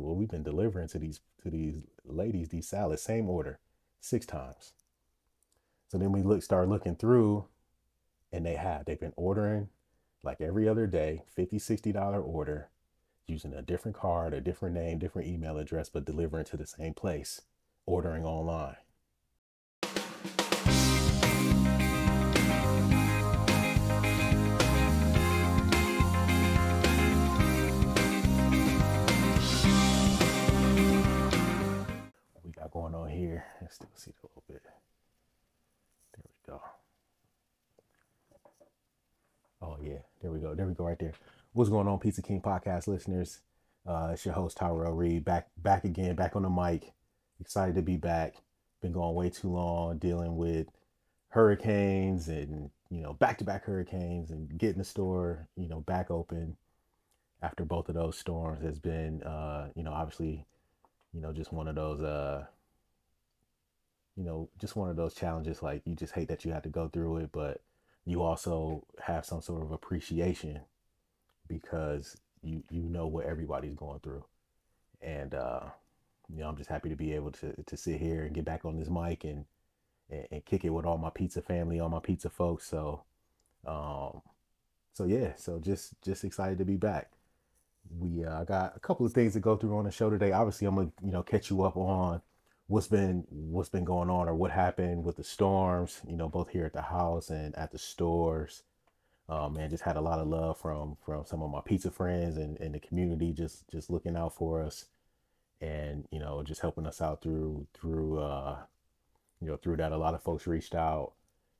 well, we've been delivering to these to these ladies these salads, same order, six times. So then we look start looking through, and they have they've been ordering like every other day, 50 60 dollar order, using a different card, a different name, different email address, but delivering to the same place, ordering online. Going on here. Let's still see a little bit. There we go. Oh yeah, there we go. There we go right there. What's going on, Pizza King podcast listeners? Uh, it's your host Tyrell Reed back back again, back on the mic. Excited to be back. Been going way too long dealing with hurricanes and you know back to back hurricanes and getting the store you know back open after both of those storms has been uh, you know obviously you know just one of those uh you know, just one of those challenges like you just hate that you have to go through it, but you also have some sort of appreciation because you you know what everybody's going through. And uh you know, I'm just happy to be able to to sit here and get back on this mic and and, and kick it with all my pizza family, all my pizza folks. So um so yeah, so just just excited to be back. We uh, got a couple of things to go through on the show today. Obviously, I'm gonna you know catch you up on what's been what's been going on or what happened with the storms you know both here at the house and at the stores. Um man just had a lot of love from from some of my pizza friends and, and the community just just looking out for us and you know just helping us out through through uh you know through that. A lot of folks reached out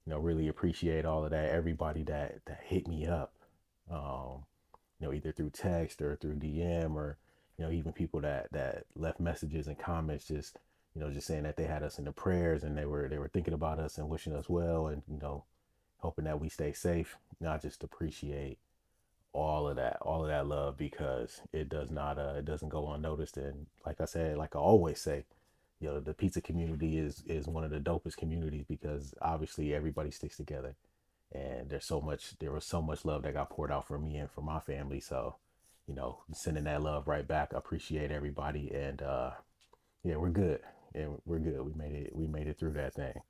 you know really appreciate all of that everybody that that hit me up um you know either through text or through dm or you know even people that that left messages and comments just you know, just saying that they had us in the prayers and they were they were thinking about us and wishing us well and you know, hoping that we stay safe. Not just appreciate all of that, all of that love because it does not uh it doesn't go unnoticed. And like I said, like I always say, you know, the pizza community is is one of the dopest communities because obviously everybody sticks together. And there's so much there was so much love that got poured out for me and for my family. So, you know, sending that love right back. I appreciate everybody and uh yeah, we're good and we're good. We made it. We made it through that thing.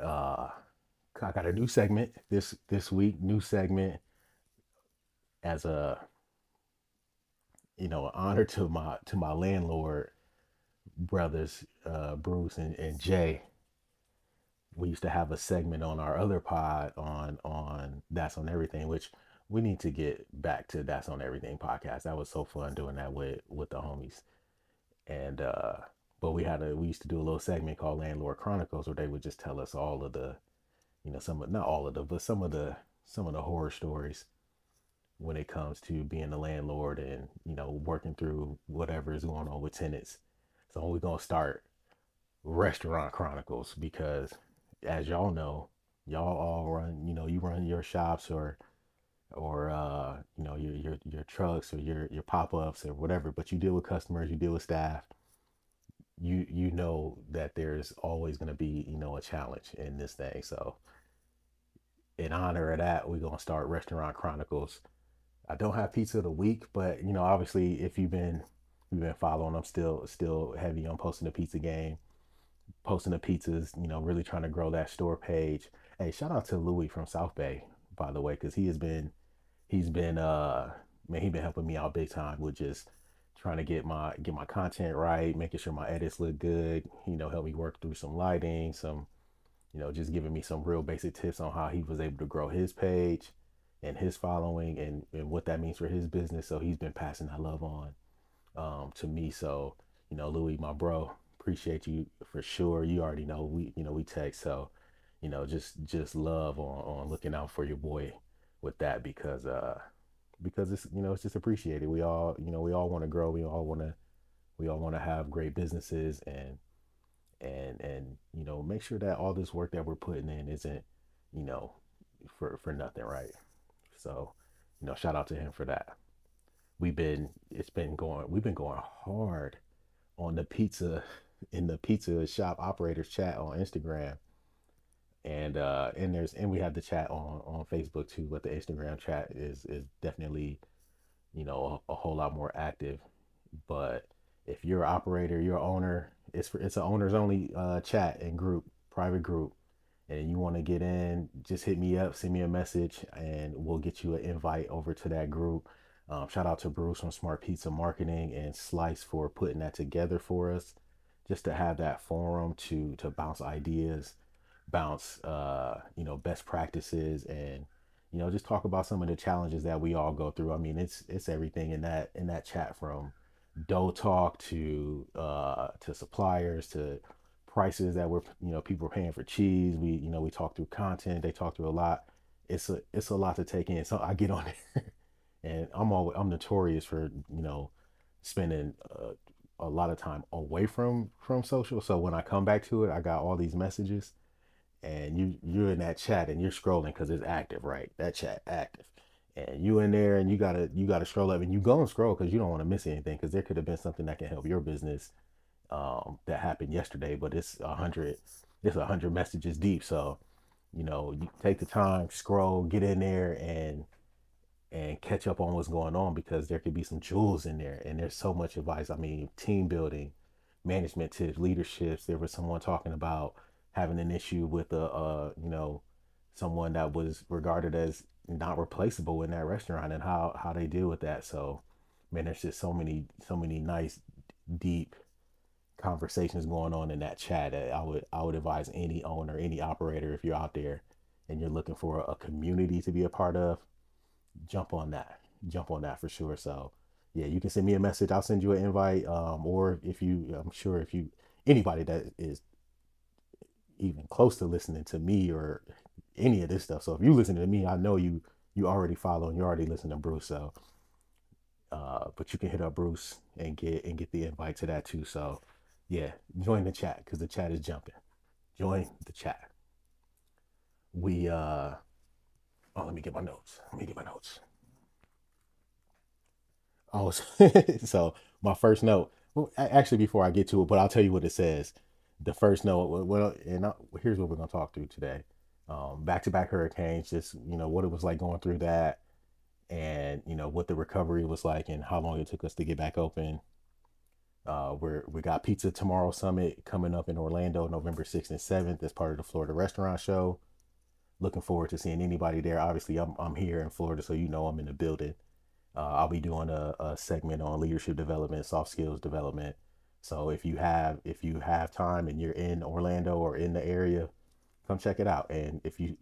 Uh, I got a new segment this this week. New segment as a you know honor to my to my landlord brothers uh, Bruce and, and Jay. We used to have a segment on our other pod on on that's on everything, which we need to get back to that's on everything podcast. That was so fun doing that with with the homies and uh but we had a we used to do a little segment called landlord chronicles where they would just tell us all of the you know some of not all of the but some of the some of the horror stories when it comes to being a landlord and you know working through whatever is going on with tenants. So we're going to start restaurant chronicles because as y'all know y'all all run you know you run your shops or or uh, you know your your your trucks or your your pop-ups or whatever but you deal with customers you deal with staff you you know that there's always going to be you know a challenge in this thing. So in honor of that we're going to start restaurant chronicles. I don't have pizza of the week but you know obviously if you've been you've been following i'm still still heavy on posting the pizza game posting the pizzas you know really trying to grow that store page. Hey shout out to louis from south bay by the way because he has been he's been uh man, he's been helping me out big time with just trying to get my get my content right, making sure my edits look good, you know, help me work through some lighting, some you know, just giving me some real basic tips on how he was able to grow his page and his following and, and what that means for his business. So he's been passing that love on um, to me. So, you know, Louis, my bro, appreciate you for sure. You already know we, you know, we text. So, you know, just, just love on, on looking out for your boy with that because uh because it's you know it's just appreciated. We all you know we all want to grow. We all want to we all want to have great businesses and and and you know make sure that all this work that we're putting in isn't you know for for nothing, right? So you know shout out to him for that. We've been it's been going we've been going hard on the pizza in the pizza shop operators chat on Instagram and uh and there's and we have the chat on on facebook too but the instagram chat is is definitely you know, a, a whole lot more active. But if you're an operator, you're an owner, it's for, it's an owners only uh, chat and group, private group, and you want to get in, just hit me up, send me a message, and we'll get you an invite over to that group. Um, shout out to Bruce from Smart Pizza Marketing and Slice for putting that together for us, just to have that forum to to bounce ideas, bounce uh, you know best practices, and you know just talk about some of the challenges that we all go through. I mean, it's it's everything in that in that chat from dough talk to uh, to suppliers to prices that we're you know people are paying for cheese. We you know we talk through content. They talk through a lot. It's a it's a lot to take in. So I get on there, and I'm all, I'm notorious for you know spending uh, a lot of time away from from social. So when I come back to it, I got all these messages, and you you're in that chat and you're scrolling because it's active, right? That chat active. And you in there and you gotta you gotta scroll up and you go and scroll because you don't want to miss anything because there could have been something that can help your business um, that happened yesterday, but it's a hundred, it's a hundred messages deep. So, you know, you take the time, scroll, get in there, and and catch up on what's going on because there could be some jewels in there, and there's so much advice. I mean, team building, management tips, leaderships. There was someone talking about having an issue with a, uh, you know, someone that was regarded as not replaceable in that restaurant and how how they deal with that. So, man, there's just so many so many nice, deep conversations going on in that chat. I would I would advise any owner, any operator, if you're out there and you're looking for a community to be a part of, jump on that. Jump on that for sure. So yeah, you can send me a message. I'll send you an invite. Um, or if you, I'm sure if you anybody that is even close to listening to me or any of this stuff. So if you listen to me, I know you you already follow and you already listen to Bruce. So uh, but you can hit up Bruce and get and get the invite to that too. So yeah, join the chat because the chat is jumping. Join the chat. We uh oh let me get my notes. Let me get my notes. Oh so my first note. Well, actually before I get to it, but I'll tell you what it says. The first note, well, and I, here's what we're gonna talk through today. Um, back-to-back hurricanes, just you know what it was like going through that, and you know what the recovery was like, and how long it took us to get back open, uh, we're we got Pizza Tomorrow Summit coming up in Orlando, November 6th and 7th as part of the Florida Restaurant Show. Looking forward to seeing anybody there. Obviously, I'm I'm here in Florida, so you know I'm in the building. Uh, I'll be doing a, a segment on leadership development, soft skills development. So if you have if you have time and you're in Orlando or in the area, come check it out. And if you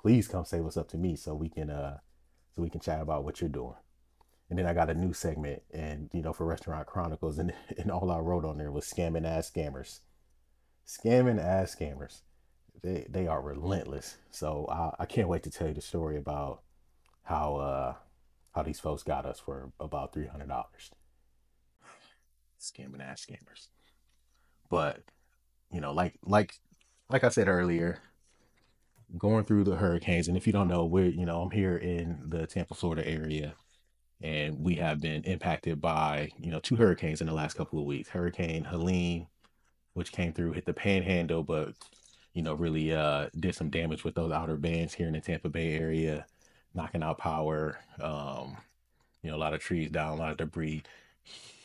please come say what's up to me so we can uh so we can chat about what you're doing. And then I got a new segment, and you know, for Restaurant Chronicles, and, and all I wrote on there was scamming ass scammers. Scamming ass scammers. They they are relentless. So I, I can't wait to tell you the story about how uh how these folks got us for about three hundred dollars. Scamming ass scammers. But you know, like like like I said earlier, going through the hurricanes, and if you don't know, we're you know I'm here in the Tampa, Florida area and we have been impacted by you know two hurricanes in the last couple of weeks. Hurricane helene which came through hit the panhandle but you know really uh did some damage with those outer bands here in the tampa bay area knocking out power. Um you know a lot of trees down a lot of debris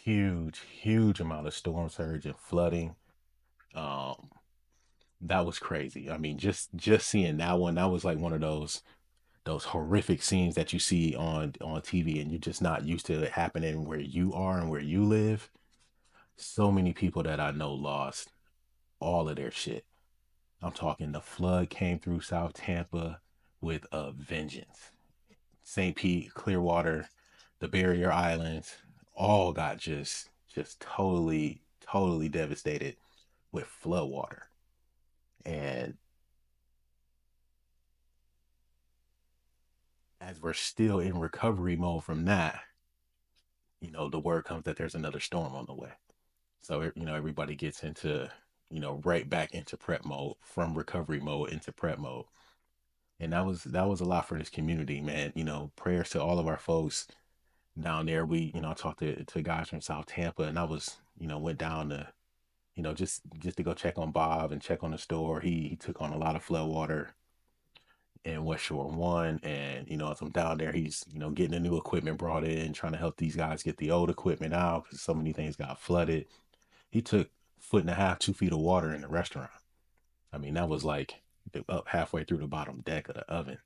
huge huge amount of storm surge and flooding um that was crazy i mean just just seeing that one that was like one of those those horrific scenes that you see on on TV and you're just not used to it happening where you are and where you live. So many people that I know lost all of their shit. I'm talking the flood came through South Tampa with a vengeance. St. Pete, Clearwater, the barrier islands, all got just just totally, totally devastated with flood water. And as we're still in recovery mode from that, you know, the word comes that there's another storm on the way. So, you know, everybody gets into, you know, right back into prep mode from recovery mode into prep mode. And that was that was a lot for this community, man. You know, prayers to all of our folks down there. We, you know, I talked to, to guys from South Tampa and I was, you know, went down to, you know, just just to go check on Bob and check on the store. He he took on a lot of flood water in West Shore One. And, you know, as I'm down there, he's, you know, getting the new equipment brought in, trying to help these guys get the old equipment out because so many things got flooded. He took foot and a half, two feet of water in the restaurant. I mean, that was like up halfway through the bottom deck of the oven.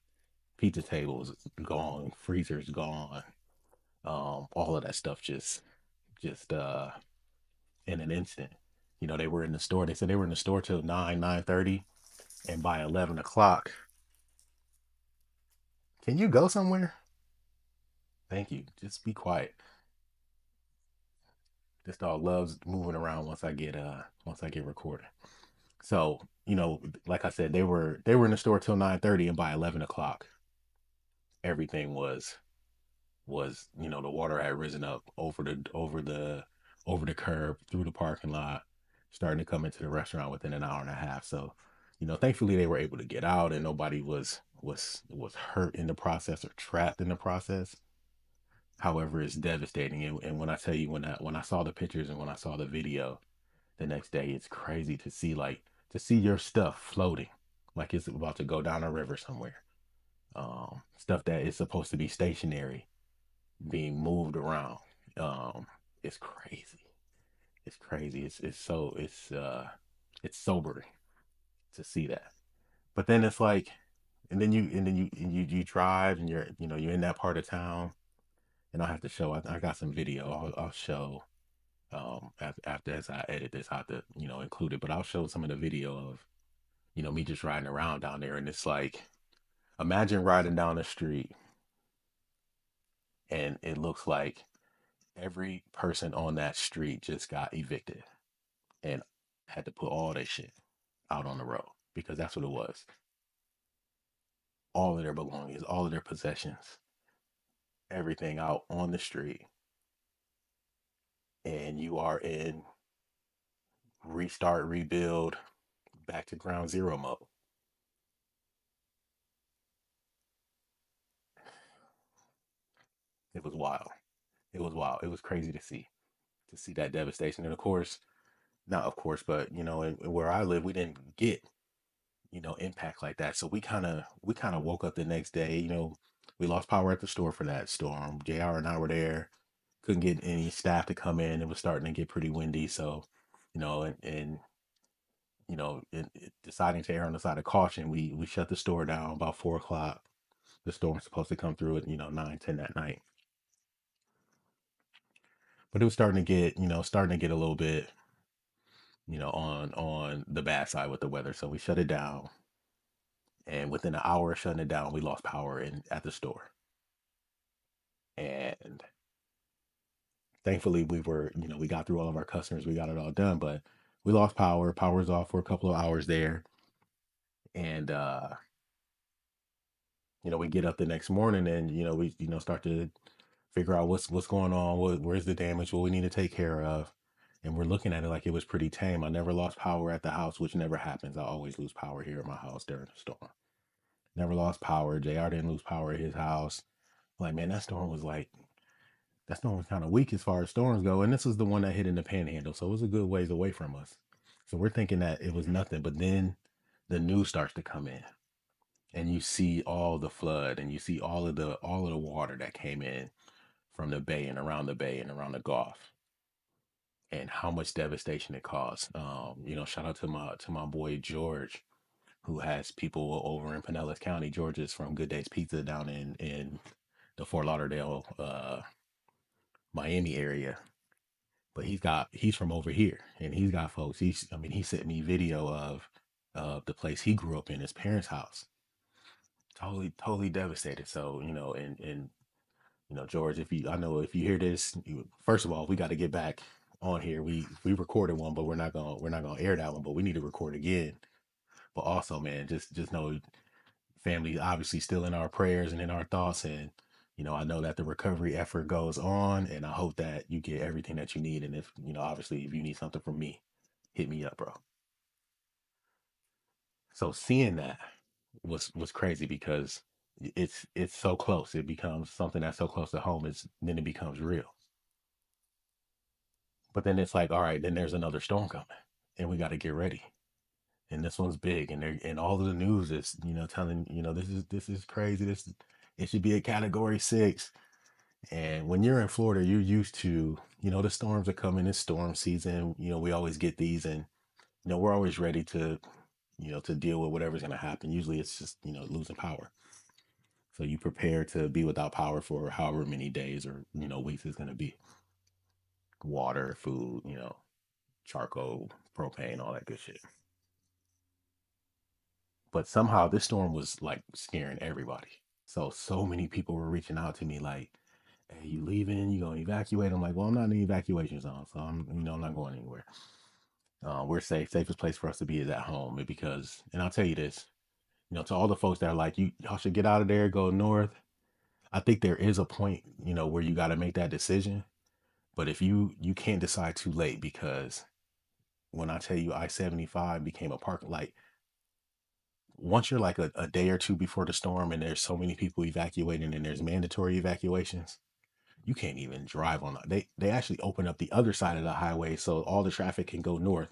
Pizza tables gone, freezers gone, um, all of that stuff just just uh in an instant. You know, they were in the store. They said they were in the store till nine, nine thirty, and by eleven o'clock, can you go somewhere? Thank you. Just be quiet. This dog loves moving around once I get uh once I get recording. So, you know, like I said, they were they were in the store till nine thirty, and by eleven o'clock, everything was was you know the water had risen up over the over the over the curb through the parking lot, starting to come into the restaurant within an hour and a half. So, you know, thankfully they were able to get out and nobody was was was hurt in the process or trapped in the process. However, it's devastating. And, and when I tell you when I when I saw the pictures and when I saw the video the next day, it's crazy to see like to see your stuff floating like it's about to go down a river somewhere. Um, stuff that is supposed to be stationary being moved around. Um, it's crazy. It's crazy. It's it's so it's uh it's sobering to see that. But then it's like, and then you and then you and you you drive and you're you know you're in that part of town, and I have to show. I, I got some video. I'll, I'll show um after, after as I edit this, I have to you know include it. But I'll show some of the video of you know me just riding around down there, and it's like imagine riding down the street and it looks like every person on that street just got evicted and had to put all their shit out on the road because that's what it was. All of their belongings, all of their possessions, everything out on the street. And you are in restart, rebuild, back to ground zero mode. It was wild. It was wild. It was crazy to see, to see that devastation. And of course, not of course, but you know, in, where I live, we didn't get you know impact like that. So we kind of we kind of woke up the next day. You know, we lost power at the store for that storm. Jr. and I were there. Couldn't get any staff to come in. It was starting to get pretty windy. So, you know, and, and you know, in, in deciding to err on the side of caution, we we shut the store down about four o'clock. The storm was supposed to come through at you know nine ten that night, but it was starting to get you know starting to get a little bit you know on on the bad side with the weather. So we shut it down, and within an hour of shutting it down, we lost power in at the store. And thankfully, we were you know we got through all of our customers, we got it all done, but we lost power. power's off for a couple of hours there, and uh, you know we get up the next morning and you know we you know start to figure out what's what's going on, what where's the damage, what we need to take care of. And we're looking at it like it was pretty tame. I never lost power at the house, which never happens. I always lose power here at my house during a storm. Never lost power. JR didn't lose power at his house. Like, man, that storm was like that storm was kind of weak as far as storms go. And this was the one that hit in the panhandle. So it was a good ways away from us. So we're thinking that it was nothing. But then the news starts to come in and you see all the flood and you see all of the all of the water that came in from the bay and around the bay and around the Gulf and how much devastation it caused. Um, you know, shout out to my to my boy George, who has people over in Pinellas County. George is from Good Days Pizza down in in the Fort Lauderdale, uh, Miami area. But he's got he's from over here, and he's got folks. He's I mean, he sent me video of of the place he grew up in, his parents' house. Totally, totally devastated. So you know, and and you know, George, if you, I know if you hear this, you, first of all, we got to get back on here. We we recorded one, but we're not gonna we're not gonna air that one. But we need to record again. But also, man, just just know, family obviously still in our prayers and in our thoughts. And you know, I know that the recovery effort goes on, and I hope that you get everything that you need. And if you know, obviously, if you need something from me, hit me up, bro. So seeing that was was crazy because it's it's so close. It becomes something that's so close to home. It's then it becomes real. But then it's like, all right, then there's another storm coming, and we got to get ready. and this one's big, and they're and all of the news is you know telling you know this is this is crazy. This it should be a category six. And when you're in Florida, you're used to you know the storms are coming. It's storm season. You know we always get these, and you know we're always ready to you know to deal with whatever's going to happen. Usually it's just you know losing power. So you prepare to be without power for however many days or you know weeks it's going to be. Water, food, you know, charcoal, propane, all that good shit. But somehow this storm was like scaring everybody. So so many people were reaching out to me like, "Hey, you leaving? You gonna evacuate?" I'm like, "Well, I'm not in the evacuation zone, so I'm you know I'm not going anywhere. Uh, we're safe. Safest place for us to be is at home because, and I'll tell you this, you know, to all the folks that are like, you y'all should get out of there, go north. I think there is a point, you know, where you got to make that decision. But if you you can't decide too late because when I tell you I 75 became a park, like once you're like a, a day or two before the storm and there's so many people evacuating and there's mandatory evacuations, you can't even drive on. They they actually open up the other side of the highway so all the traffic can go north.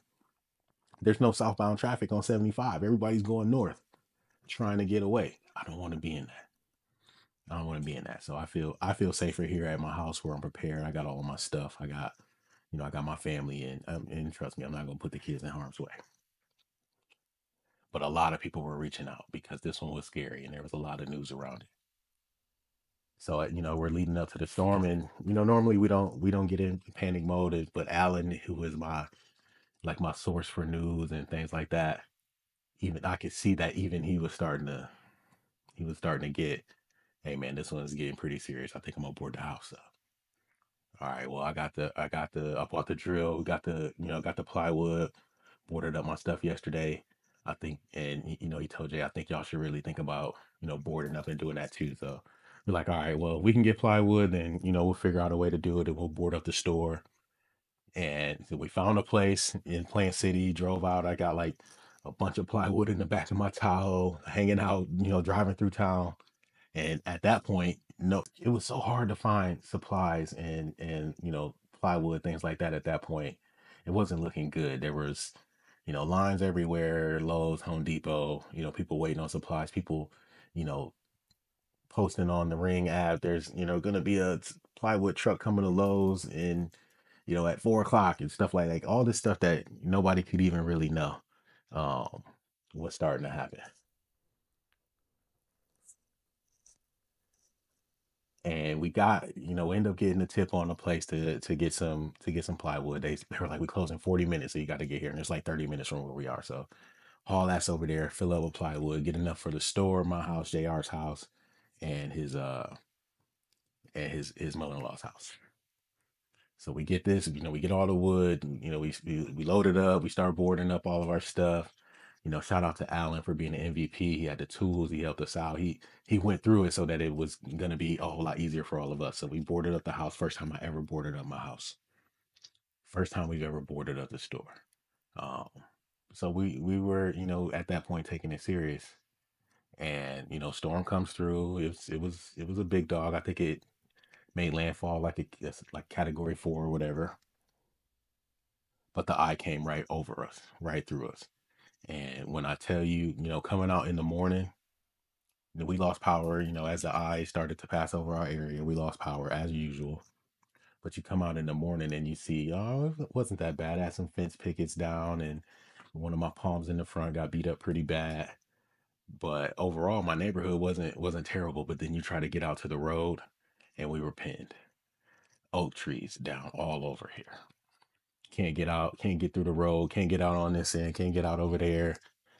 There's no southbound traffic on 75. Everybody's going north trying to get away. I don't want to be in that. I don't want to be in that. So I feel I feel safer here at my house where I'm prepared. I got all my stuff. I got, you know, I got my family and um, and trust me, I'm not gonna put the kids in harm's way. But a lot of people were reaching out because this one was scary and there was a lot of news around it. So uh, you know, we're leading up to the storm, and you know, normally we don't we don't get in panic mode. But Alan, who is my like my source for news and things like that, even I could see that even he was starting to he was starting to get, hey man, this one's getting pretty serious. I think I'm gonna board the house. up. all right, well, I got the I got the I bought the drill, got the you know got the plywood, boarded up my stuff yesterday. I think, and you know, he told Jay, I think y'all should really think about you know boarding up and doing that too. So we're like, all right, well, we can get plywood, then you know we'll figure out a way to do it, and we'll board up the store. And so we found a place in Plant City, drove out. I got like a bunch of plywood in the back of my Tahoe, hanging out, you know, driving through town. And at that point, no, it was so hard to find supplies and and you know plywood things like that. At that point, it wasn't looking good. There was, you know, lines everywhere. Lowe's, Home Depot. You know, people waiting on supplies. People, you know, posting on the Ring app. There's you know going to be a plywood truck coming to Lowe's and you know at four o'clock and stuff like like all this stuff that nobody could even really know um was starting to happen. and we got you know end up getting a tip on a place to to get some to get some plywood. They, they were like we close in 40 minutes so you got to get here and it's like 30 minutes from where we are. So haul that's over there fill up with plywood get enough for the store my house jr's house and his uh and his his mother-in-law's house so we get this you know we get all the wood and, you know we, we we load it up we start boarding up all of our stuff. You know shout out to alan for being an mvp he had the tools he helped us out. He he went through it so that it was going to be a whole lot easier for all of us. So we boarded up the house first time i ever boarded up my house. First time we've ever boarded up the store. Um so we we were you know at that point taking it serious. And you know storm comes through. It was it was it was a big dog. I think it made landfall like a like category four or whatever. But the eye came right over us right through us. And when i tell you you know coming out in the morning we lost power you know as the eye started to pass over our area we lost power as usual. But you come out in the morning and you see oh it wasn't that bad. I had some fence pickets down and one of my palms in the front got beat up pretty bad. But overall my neighborhood wasn't wasn't terrible but then you try to get out to the road and we were pinned. Oak trees down all over here. Can't get out can't get through the road can't get out on this end can't get out over there.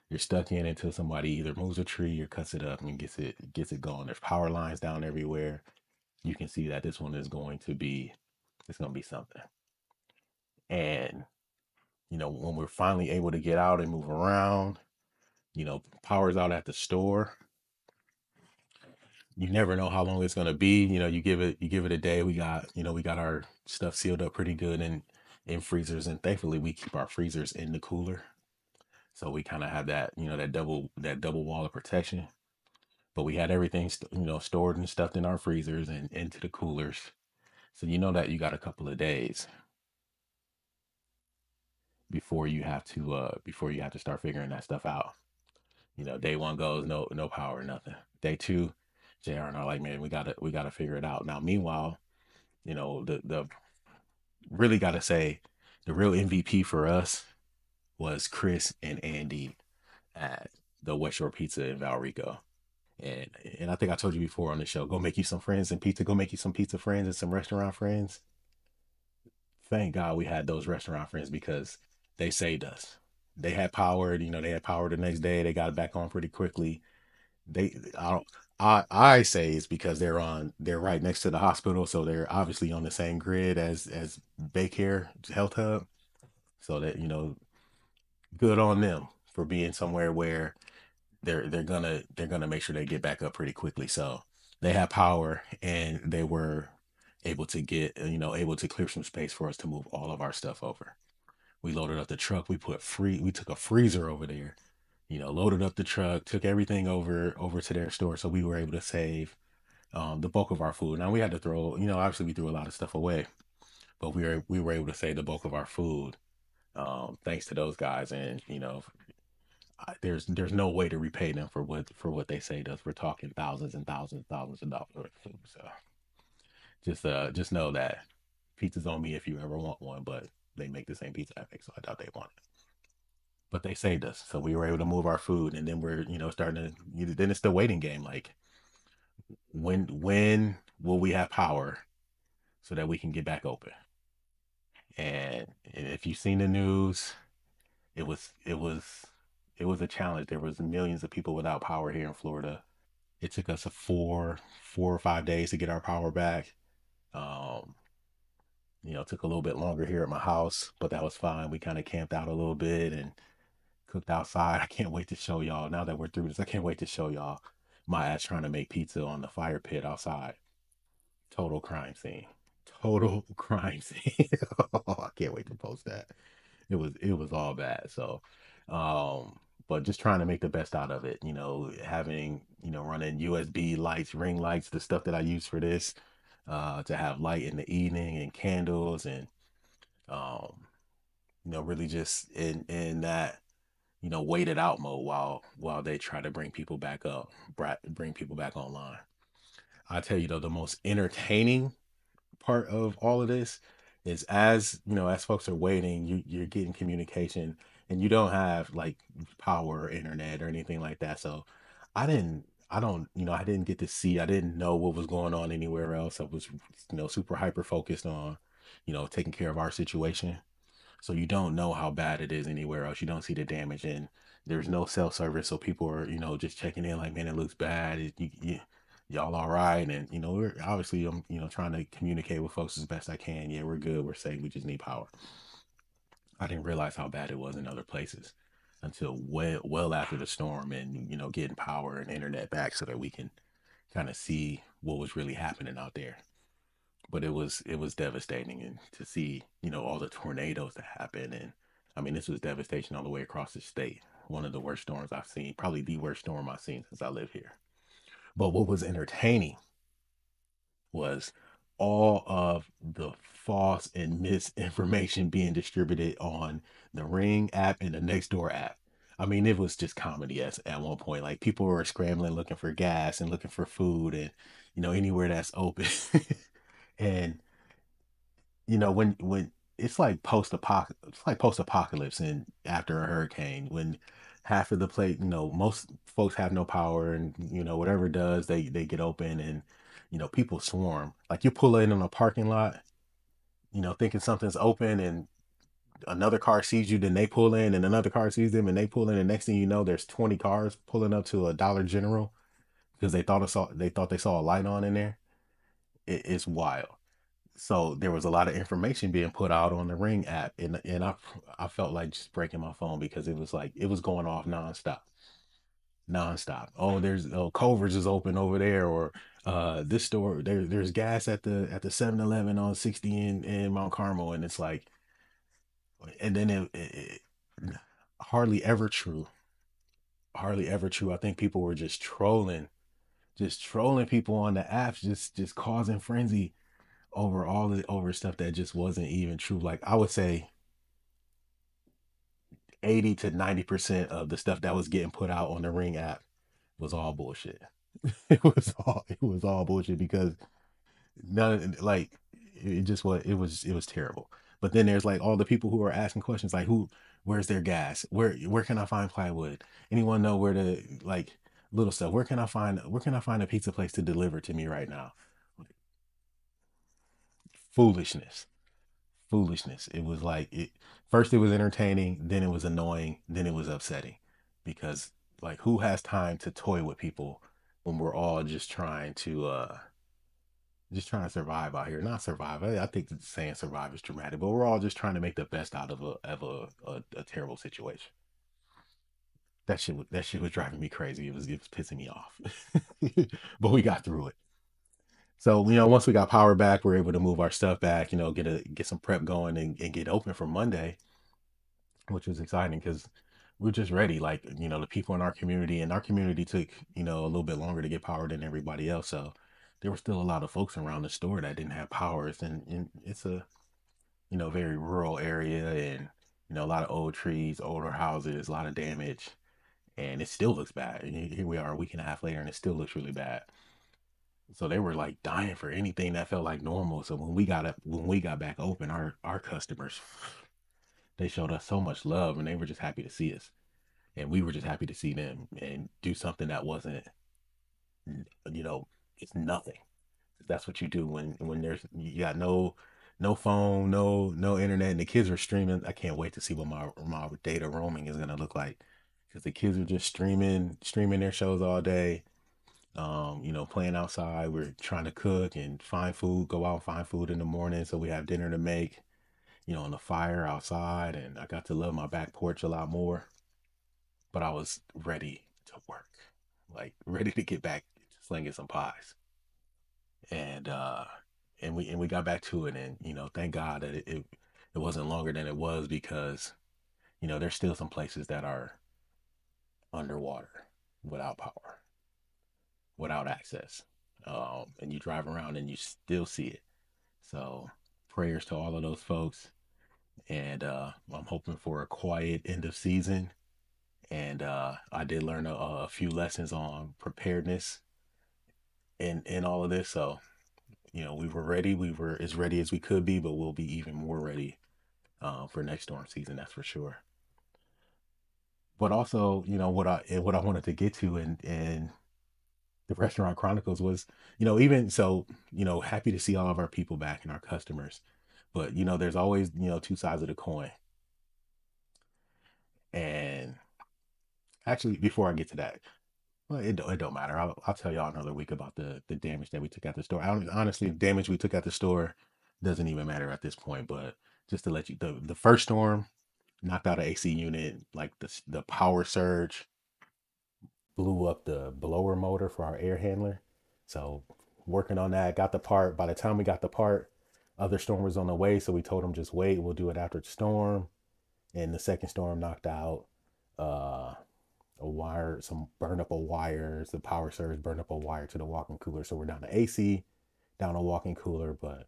You're stuck in until somebody either moves a tree or cuts it up and gets it gets it going there's power lines down everywhere. You can see that this one is going to be it's going to be something. And you know when we're finally able to get out and move around you know power's out at the store you never know how long it's going to be you know you give it you give it a day we got you know we got our stuff sealed up pretty good in in freezers and thankfully we keep our freezers in the cooler so we kind of have that you know that double that double wall of protection but we had everything st- you know stored and stuffed in our freezers and into the coolers so you know that you got a couple of days before you have to uh before you have to start figuring that stuff out. You know, day one goes, no no power, nothing. Day two, JR and I like, man, we gotta we gotta figure it out. Now, meanwhile, you know, the the really gotta say the real MVP for us was Chris and Andy at the West Shore Pizza in Valrico. And and I think I told you before on the show, go make you some friends and pizza, go make you some pizza friends and some restaurant friends. Thank God we had those restaurant friends because they saved us. They had power, you know, they had power the next day. They got it back on pretty quickly. They I don't I I say is because they're on they're right next to the hospital, so they're obviously on the same grid as as Baycare Health Hub. So that, you know, good on them for being somewhere where they're they're gonna they're gonna make sure they get back up pretty quickly. So they have power and they were able to get you know able to clear some space for us to move all of our stuff over. We loaded up the truck. We put free. We took a freezer over there. You know, loaded up the truck, took everything over over to their store, so we were able to save um, the bulk of our food. Now we had to throw, you know, obviously we threw a lot of stuff away, but we were we were able to save the bulk of our food um, thanks to those guys. And you know, I, there's there's no way to repay them for what for what they saved us. We're talking thousands and thousands, and thousands of dollars of food. So just uh just know that pizza's on me if you ever want one, but they make the same pizza I make, so I doubt they want it. But they saved us, so we were able to move our food, and then we're you know starting to. Then it's the waiting game. Like when when will we have power so that we can get back open? And if you've seen the news, it was it was it was a challenge. There was millions of people without power here in Florida. It took us a four four or five days to get our power back. Um, you know, it took a little bit longer here at my house, but that was fine. We kind of camped out a little bit and cooked outside. I can't wait to show y'all. Now that we're through this, I can't wait to show y'all my ass trying to make pizza on the fire pit outside. Total crime scene. Total crime scene. oh, I can't wait to post that. It was it was all bad. So um but just trying to make the best out of it, you know, having, you know, running USB lights, ring lights, the stuff that I use for this, uh, to have light in the evening and candles and um, you know, really just in in that you know, waited out mode while while they try to bring people back up, bring people back online. I tell you though, the most entertaining part of all of this is as you know, as folks are waiting, you you're getting communication, and you don't have like power or internet or anything like that. So I didn't. I don't, you know, I didn't get to see, I didn't know what was going on anywhere else. I was, you know, super hyper focused on, you know, taking care of our situation. So you don't know how bad it is anywhere else. You don't see the damage, and there's no cell service, so people are you know just checking in like, man, it looks bad. It, you, you, y'all all right? And you know, we're obviously I'm you know trying to communicate with folks as best I can. Yeah, we're good. We're safe. We just need power. I didn't realize how bad it was in other places until well well after the storm, and you know, getting power and internet back so that we can kind of see what was really happening out there but it was it was devastating and to see you know all the tornadoes that happened and i mean this was devastation all the way across the state one of the worst storms i've seen probably the worst storm i've seen since i live here but what was entertaining was all of the false and misinformation being distributed on the ring app and the nextdoor app I mean, it was just comedy at, at one point. Like people were scrambling looking for gas and looking for food and, you know, anywhere that's open. and you know when when it's like post apocalypse it's like post apocalypse and after a hurricane when half of the plate you know most folks have no power and you know whatever it does they they get open and you know people swarm. Like you pull in on a parking lot you know thinking something's open and another car sees you then they pull in and another car sees them and they pull in and next thing you know there's 20 cars pulling up to a dollar general because they thought saw they thought they saw a light on in there it, it's wild. So there was a lot of information being put out on the Ring app, and and I I felt like just breaking my phone because it was like it was going off nonstop, nonstop. Oh, there's oh Culver's is open over there, or uh this store there there's gas at the at the 7-Eleven on 60 in in Mount Carmel, and it's like, and then it, it, it hardly ever true, hardly ever true. I think people were just trolling just trolling people on the apps, just just causing frenzy over all the over stuff that just wasn't even true. Like I would say 80 to 90% of the stuff that was getting put out on the Ring app was all bullshit. it was all it was all bullshit because none like it just was it was it was terrible. But then there's like all the people who are asking questions like who where's their gas? Where where can I find plywood? Anyone know where to like little stuff? Where can I find where can I find a pizza place to deliver to me right now? Foolishness. Foolishness. It was like it first it was entertaining, then it was annoying, then it was upsetting. Because like who has time to toy with people when we're all just trying to uh just trying to survive out here. Not survive. I, think saying survive is dramatic, but we're all just trying to make the best out of a of a, a, a terrible situation. That shit that shit was driving me crazy. It was it was pissing me off. but we got through it. So, you know, once we got power back, we are able to move our stuff back, you know, get a get some prep going and, and get open for Monday, which was exciting because we're just ready. Like, you know, the people in our community and our community took, you know, a little bit longer to get power than everybody else. So there were still a lot of folks around the store that didn't have powers and, and it's a you know very rural area and you know a lot of old trees older houses a lot of damage and it still looks bad. And here we are a week and a half later and it still looks really bad. So they were like dying for anything that felt like normal. So when we got up when we got back open our our customers they showed us so much love and they were just happy to see us. And we were just happy to see them and do something that wasn't you know it's nothing. That's what you do when when there's you got no no phone, no no internet, and the kids are streaming. I can't wait to see what my my data roaming is gonna look like because the kids were just streaming streaming their shows all day. Um, you know, playing outside. We're trying to cook and find food. Go out and find food in the morning so we have dinner to make. You know, on the fire outside, and I got to love my back porch a lot more. But I was ready to work, like ready to get back slinging some pies. And uh and we and we got back to it and you know, thank God that it, it, it wasn't longer than it was because you know, there's still some places that are underwater without power, without access. Um, and you drive around and you still see it. So prayers to all of those folks. And uh, I'm hoping for a quiet end of season. And uh, I did learn a, a few lessons on preparedness in in all of this. So, you know, we were ready. We were as ready as we could be, but we'll be even more ready uh, for next storm season. That's for sure. But also, you know, what I what I wanted to get to and and the restaurant chronicles was, you know, even so, you know, happy to see all of our people back and our customers. But you know, there's always you know two sides of the coin. And actually, before I get to that, well, it don't, it don't matter. I'll, I'll tell y'all another week about the the damage that we took at the store. Honestly, the damage we took at the store doesn't even matter at this point. But just to let you, the the first storm knocked out an AC unit, like the the power surge blew up the blower motor for our air handler. So working on that, got the part. By the time we got the part, other storm was on the way, so we told them just wait. We'll do it after the storm. And the second storm knocked out uh a wire, some burn up a wires, the power surge burned up a wire to the walk-in cooler. So we're down to AC, down a walk-in cooler, but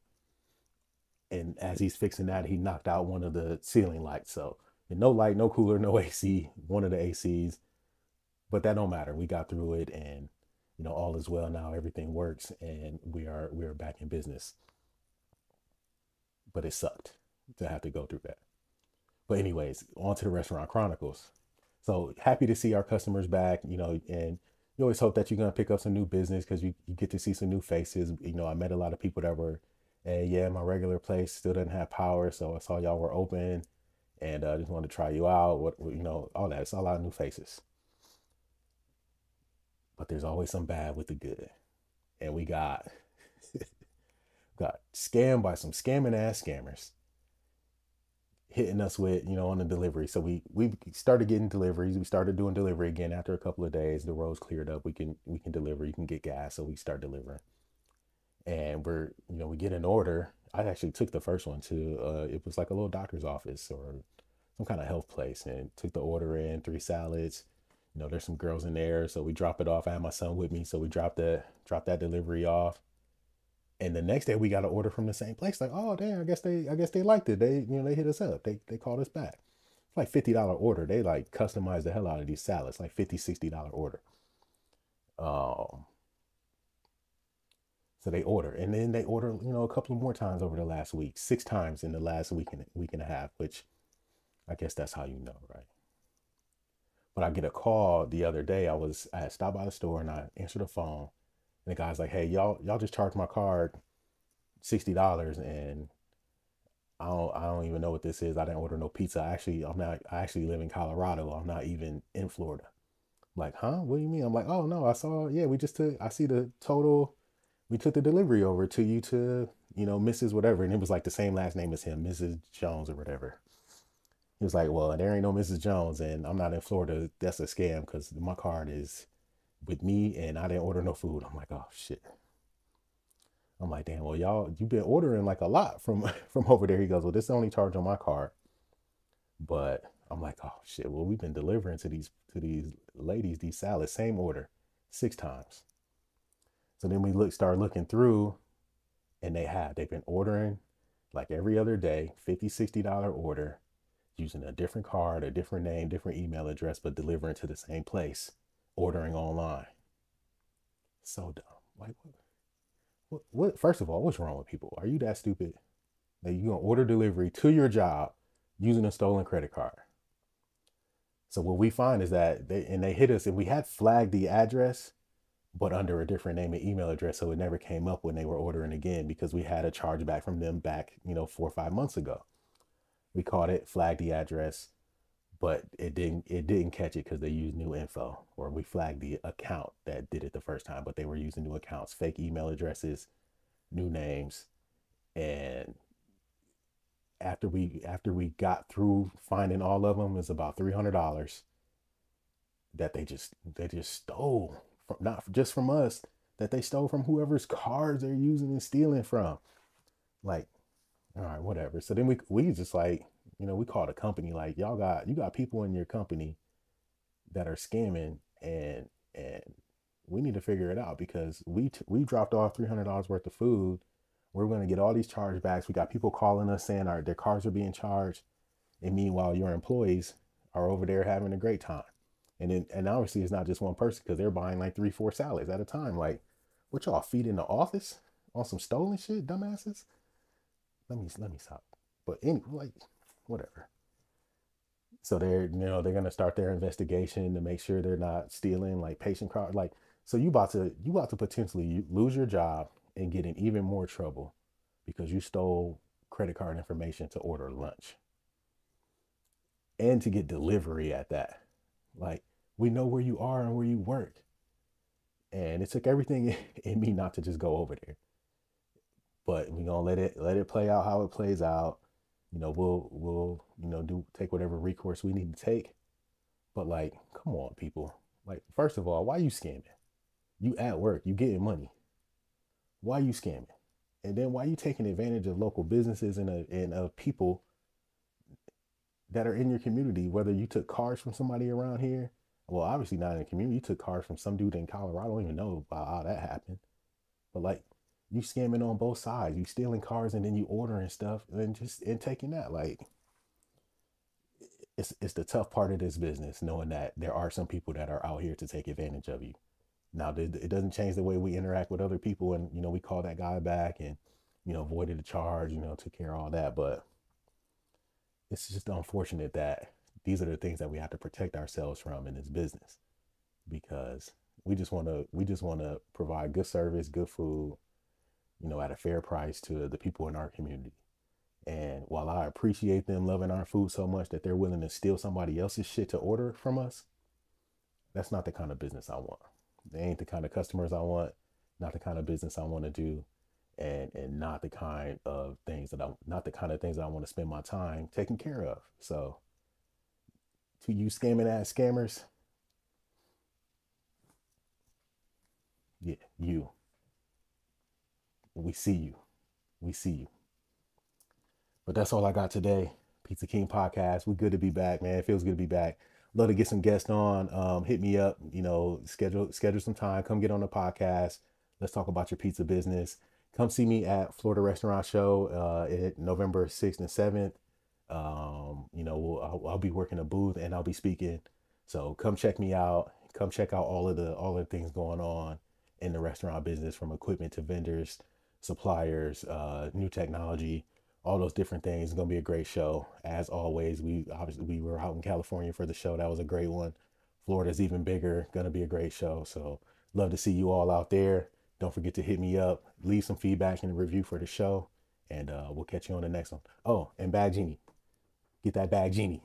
and as he's fixing that, he knocked out one of the ceiling lights. So no light, no cooler, no AC, one of the ACs. But that don't matter. We got through it and you know all is well now. Everything works and we are we are back in business. But it sucked to have to go through that. But anyways, on to the restaurant chronicles. So happy to see our customers back, you know, and you always hope that you're to pick up some new business because you, you get to see some new faces. You know, I met a lot of people that were, hey, yeah, my regular place still didn't have power. So I saw y'all were open and I uh, just wanted to try you out. What, you know, all that. It's a lot of new faces. But there's always some bad with the good. And we got, got scammed by some scamming ass scammers hitting us with, you know, on the delivery. So we we started getting deliveries. We started doing delivery again after a couple of days. The roads cleared up. We can we can deliver. You can get gas. So we start delivering. And we're, you know, we get an order. I actually took the first one to uh it was like a little doctor's office or some kind of health place and took the order in, three salads. You know, there's some girls in there. So we drop it off. I had my son with me. So we dropped that dropped that delivery off and the next day we got an order from the same place. Like, oh damn, I guess they I guess they liked it. They you know they hit us up. They they called us back. It's like $50 order. They like customized the hell out of these salads, like $50, $60 order. Um, so they order, and then they order, you know, a couple of more times over the last week, six times in the last week and week and a half, which I guess that's how you know, right? But I get a call the other day. I was I had stopped by the store and I answered the phone, and the guy's like, "Hey, y'all y'all just charged my card sixty dollars, and I don't I don't even know what this is. I didn't order no pizza. I actually I'm not I actually live in Colorado. I'm not even in Florida." I'm like, huh? What do you mean? I'm like, oh no, I saw. Yeah, we just took. I see the total. We took the delivery over to you to you know Mrs. Whatever, and it was like the same last name as him, Mrs. Jones or whatever. He was like, well, there ain't no Mrs. Jones, and I'm not in Florida. That's a scam because my card is with me, and I didn't order no food. I'm like, oh shit. I'm like, damn. Well, y'all, you've been ordering like a lot from from over there. He goes, well, this only charge on my card, but I'm like, oh shit. Well, we've been delivering to these to these ladies these salads, same order, six times. So then we look, start looking through, and they have they've been ordering like every other day, 50 $60 order using a different card, a different name, different email address, but delivering to the same place, ordering online. So dumb. Like, what, what? First of all, what's wrong with people? Are you that stupid that you're gonna order delivery to your job using a stolen credit card? So what we find is that they and they hit us, and we had flagged the address, but under a different name and email address, so it never came up when they were ordering again because we had a chargeback from them back, you know, four or five months ago. We caught it, flagged the address, but it didn't it didn't catch it because they used new info, or we flagged the account that did it the first time, but they were using new accounts, fake email addresses, new names, and after we after we got through finding all of them, it was about three hundred dollars that they just they just stole from not just from us that they stole from whoever's cars they're using and stealing from. Like all right, whatever. So then we we just like, you know, we called a company like y'all got you got people in your company that are scamming and and we need to figure it out because we t- we dropped off three hundred dollars worth of food. We're going to get all these chargebacks. We got people calling us saying our their cars are being charged, and meanwhile your employees are over there having a great time. And then and obviously it's not just one person because they're buying like three four salads at a time. Like, what y'all feed in the office on some stolen shit, dumbasses? let me let me stop. But anyway, like whatever. So they're you know they're gonna start their investigation to make sure they're not stealing like patient card like so you about to you about to potentially lose your job and get in even more trouble because you stole credit card information to order lunch and to get delivery at that. Like we know where you are and where you work. And it took everything in me not to just go over there but we're gonna let it let it play out how it plays out. You know, we'll we'll you know do take whatever recourse we need to take. But like, come on, people. Like, first of all, why you scamming? You at work, you getting money. Why you scamming? And then why you taking advantage of local businesses and, uh, and of people that are in your community? Whether you took cars from somebody around here, well, obviously not in the community. You took cars from some dude in Colorado. I don't even know about how that happened. But like, you scamming on both sides. You stealing cars and then you ordering stuff and just and taking that. Like it's it's the tough part of this business, knowing that there are some people that are out here to take advantage of you. Now it doesn't change the way we interact with other people, and you know we call that guy back and you know avoided the charge, you know took care of all that, but it's just unfortunate that these are the things that we have to protect ourselves from in this business because we just want to we just want to provide good service, good food, you know, at a fair price to the people in our community. And while I appreciate them loving our food so much that they're willing to steal somebody else's shit to order from us, that's not the kind of business I want. They ain't the kind of customers I want, not the kind of business I want to do, and and not the kind of things that I not the kind of things I want to spend my time taking care of. So to you scamming ass scammers, yeah, you we see you. We see you. But that's all I got today. Pizza King podcast. We're good to be back, man. It feels good to be back. Love to get some guests on. Um, hit me up. You know, schedule schedule some time. Come get on the podcast. Let's talk about your pizza business. Come see me at Florida Restaurant Show uh, at November sixth and seventh. Um, you know, I'll, I'll be working a booth and I'll be speaking. So come check me out. Come check out all of the all of the things going on in the restaurant business, from equipment to vendors, suppliers, uh, new technology, all those different things. It's gonna be a great show. As always, we obviously we were out in California for the show. That was a great one. Florida's even bigger. Gonna be a great show. So love to see you all out there. Don't forget to hit me up, leave some feedback and review for the show, and uh, we'll catch you on the next one. Oh, and Bad Genie, get that Bag Genie.